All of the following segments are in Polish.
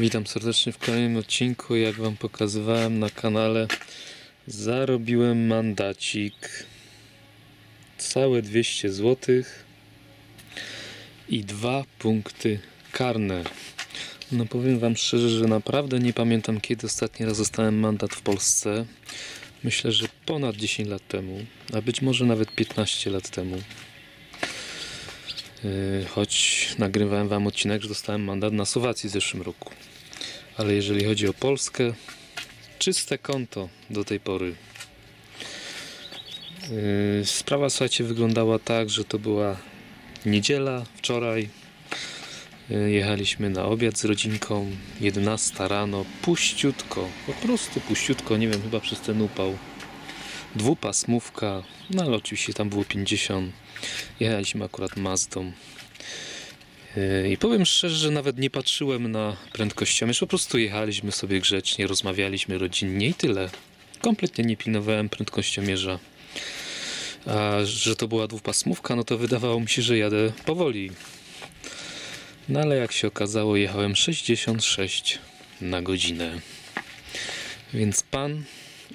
Witam serdecznie w kolejnym odcinku. Jak Wam pokazywałem na kanale, zarobiłem mandacik. Całe 200 zł i dwa punkty karne. No powiem Wam szczerze, że naprawdę nie pamiętam kiedy ostatni raz dostałem mandat w Polsce. Myślę, że ponad 10 lat temu, a być może nawet 15 lat temu. Yy, Choć nagrywałem Wam odcinek, że dostałem mandat na Słowacji w zeszłym roku. Ale jeżeli chodzi o Polskę, czyste konto do tej pory. Yy, Sprawa, słuchajcie, wyglądała tak, że to była niedziela, wczoraj. Yy, Jechaliśmy na obiad z rodzinką, 11 rano, puściutko, po prostu puściutko, nie wiem, chyba przez ten upał. Dwupasmówka, no ale oczywiście tam było 50. Jechaliśmy akurat Mazdą. Yy, I powiem szczerze, że nawet nie patrzyłem na prędkościomierz, po prostu jechaliśmy sobie grzecznie, rozmawialiśmy rodzinnie i tyle. Kompletnie nie pilnowałem prędkościomierza. A że to była dwupasmówka, no to wydawało mi się, że jadę powoli. No ale jak się okazało, jechałem 66 na godzinę. Więc pan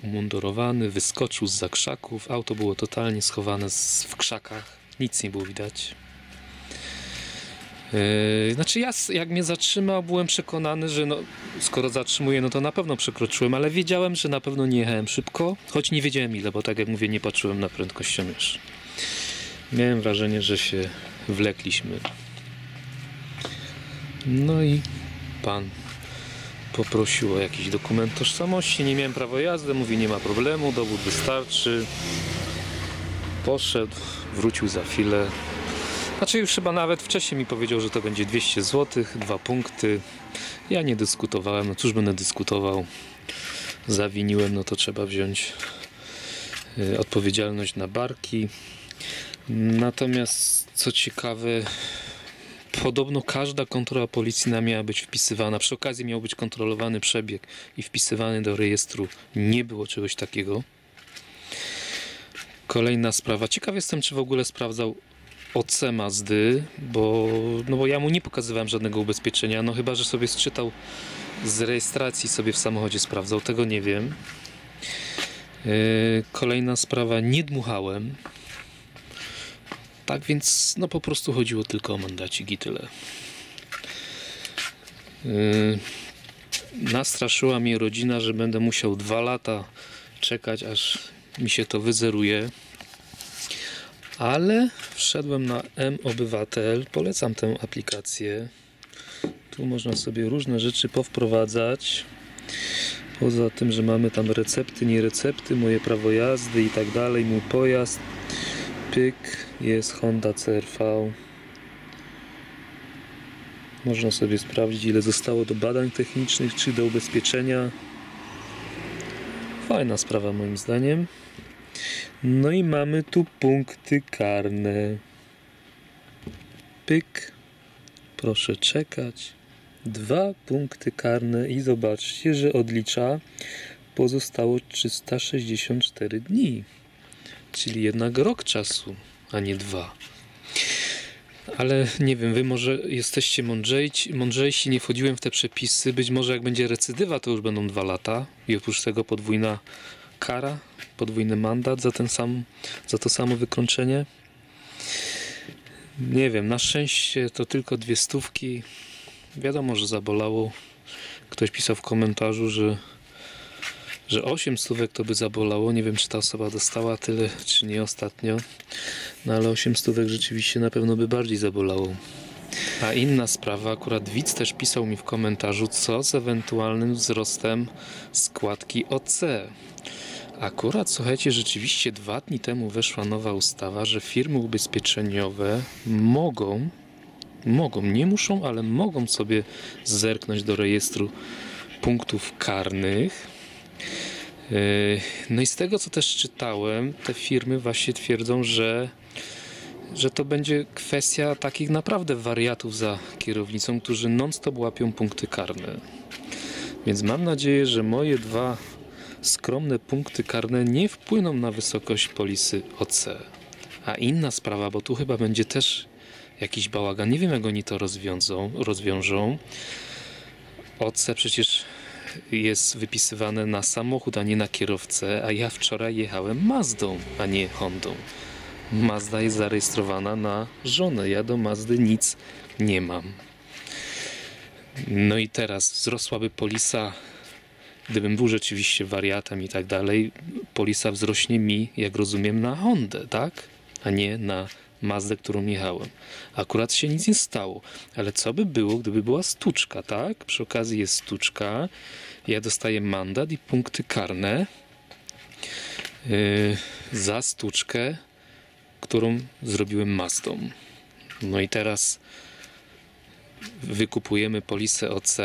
umundurowany wyskoczył z za krzaków. Auto było totalnie schowane w krzakach. Nic nie było widać. Yy, znaczy ja, jak mnie zatrzymał, byłem przekonany, że no, skoro zatrzymuję, no to na pewno przekroczyłem, ale wiedziałem, że na pewno nie jechałem szybko, choć nie wiedziałem ile, bo tak jak mówię, nie patrzyłem na prędkościomierz. Miałem wrażenie, że się wlekliśmy. No i pan poprosił o jakiś dokument tożsamości, nie miałem prawa jazdy, mówi nie ma problemu, dowód wystarczy. Poszedł, wrócił za chwilę. Znaczy już chyba nawet wcześniej mi powiedział, że to będzie 200 zł, dwa punkty. Ja nie dyskutowałem, no cóż będę dyskutował. Zawiniłem, no to trzeba wziąć y, odpowiedzialność na barki. Natomiast co ciekawe, podobno każda kontrola policyjna miała być wpisywana. Przy okazji miał być kontrolowany przebieg i wpisywany do rejestru. Nie było czegoś takiego. Kolejna sprawa. Ciekaw jestem, czy w ogóle sprawdzał OC Mazdy, bo, no bo ja mu nie pokazywałem żadnego ubezpieczenia, no chyba, że sobie sczytał z rejestracji sobie w samochodzie sprawdzał, tego nie wiem. Yy, kolejna sprawa, nie dmuchałem. Tak więc, no po prostu chodziło tylko o mandacik i tyle. Yy, nastraszyła mnie rodzina, że będę musiał dwa lata czekać, aż mi się to wyzeruje. Ale wszedłem na M-Obywatel. Polecam tę aplikację. Tu można sobie różne rzeczy powprowadzać. Poza tym, że mamy tam recepty, nie recepty, moje prawo jazdy i tak dalej, mój pojazd. Pyk, jest Honda CRV. Można sobie sprawdzić, ile zostało do badań technicznych, czy do ubezpieczenia. Fajna sprawa, moim zdaniem. No i mamy tu punkty karne. Pyk. Proszę czekać. Dwa punkty karne i zobaczcie, że odlicza pozostało 364 dni. Czyli jednak rok czasu, a nie dwa. Ale nie wiem, wy może jesteście mądrzejci, mądrzejsi, nie wchodziłem w te przepisy. Być może jak będzie recydywa, to już będą dwa lata i oprócz tego podwójna kara, podwójny mandat za, ten sam, za to samo wykroczenie. Nie wiem, na szczęście to tylko dwie stówki. Wiadomo, że zabolało. Ktoś pisał w komentarzu, że, że 8 stówek to by zabolało. Nie wiem, czy ta osoba dostała tyle, czy nie ostatnio. No ale 8 stówek rzeczywiście na pewno by bardziej zabolało. A inna sprawa, akurat widz też pisał mi w komentarzu, co z ewentualnym wzrostem składki OC. Akurat, słuchajcie, rzeczywiście dwa dni temu weszła nowa ustawa, że firmy ubezpieczeniowe mogą, mogą, nie muszą, ale mogą sobie zerknąć do rejestru punktów karnych. Yy, No i z tego, co też czytałem, te firmy właśnie twierdzą, że że to będzie kwestia takich naprawdę wariatów za kierownicą, którzy non-stop łapią punkty karne. Więc mam nadzieję, że moje dwa skromne punkty karne nie wpłyną na wysokość polisy OC. A inna sprawa, bo tu chyba będzie też jakiś bałagan, nie wiem jak oni to rozwiążą, rozwiążą OC przecież jest wypisywane na samochód, a nie na kierowcę, a ja wczoraj jechałem Mazdą, a nie Hondą. Mazda jest zarejestrowana na żonę. Ja do Mazdy nic nie mam. No i teraz wzrosłaby polisa, gdybym był rzeczywiście wariatem i tak dalej, polisa wzrośnie mi, jak rozumiem, na Hondę, tak? A nie na Mazdę, którą jechałem. Akurat się nic nie stało. Ale co by było, gdyby była stuczka, tak? Przy okazji jest stuczka, ja dostaję mandat i punkty karne yy, za stuczkę, którą zrobiłem Mazdą. No i teraz wykupujemy polisę OC,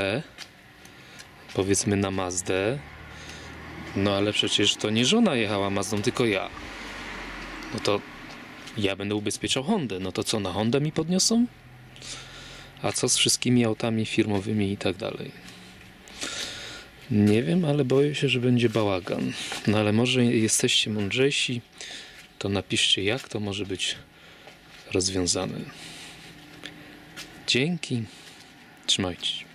powiedzmy na Mazdę, no ale przecież to nie żona jechała Mazdą, tylko ja. No to ja będę ubezpieczał Hondę. No to co, na Hondę mi podniosą? A co z wszystkimi autami firmowymi i tak dalej? Nie wiem, ale boję się, że będzie bałagan. No ale może jesteście mądrzejsi, to napiszcie, jak to może być rozwiązane. Dzięki. Trzymajcie się.